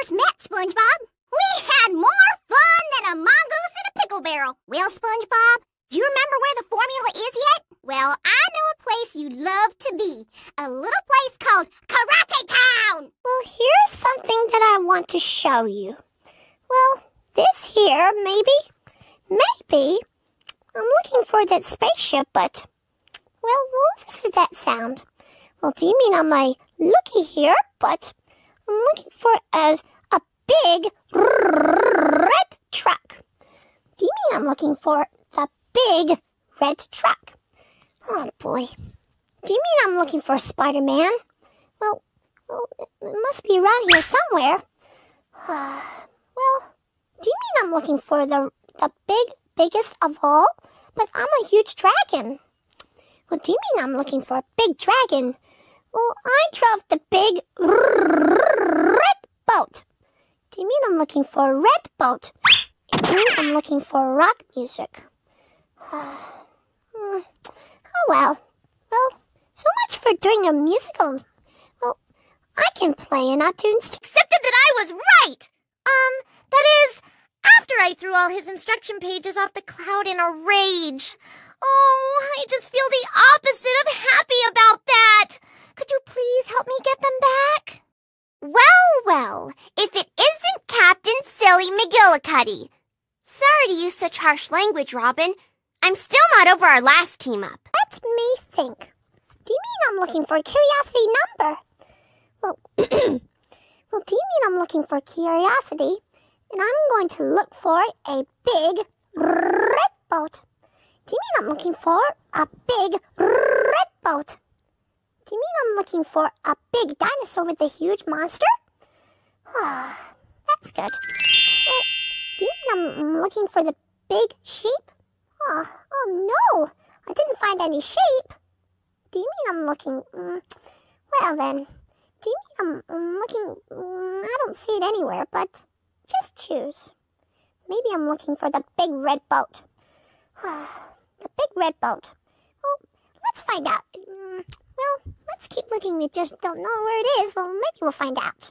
first met, SpongeBob, we had more fun than a mongoose in a pickle barrel. Well, SpongeBob, do you remember where the formula is yet? Well, I know a place you'd love to be. A little place called Karate Town. Well, here's something that I want to show you. Well, this here, maybe, maybe. I'm looking for that spaceship, but, well, this is that sound. Well, do you mean I'm a looky here, but looking for a, a big red truck. Do you mean I'm looking for the big red truck? Oh boy. Do you mean I'm looking for Spider-Man? Well, well, it must be around here somewhere. well, do you mean I'm looking for the the big biggest of all? But I'm a huge dragon. Well, do you mean I'm looking for a big dragon? Well, I drove the big red boat. Do you mean I'm looking for a red boat? It means I'm looking for rock music. oh well. Well, so much for doing a musical. Well, I can play an iTunes. Accepted that I was right. Um, that is, after I threw all his instruction pages off the cloud in a rage. Oh, I just feel the McGillicuddy. Sorry to use such harsh language, Robin. I'm still not over our last team up. Let me think. Do you mean I'm looking for a curiosity number? Well, well, do you mean I'm looking for curiosity? And I'm going to look for a big red boat. Do you mean I'm looking for a big red boat? Do you mean I'm looking for a big dinosaur with a huge monster? That's good. Looking for the big sheep? Oh, oh no, I didn't find any sheep. Do you mean I'm looking... Mm, well then, do you mean I'm, I'm looking... Mm, I don't see it anywhere, but just choose. Maybe I'm looking for the big red boat. the big red boat. Well, let's find out. Mm, well, let's keep looking. We just don't know where it is. Well, maybe we'll find out.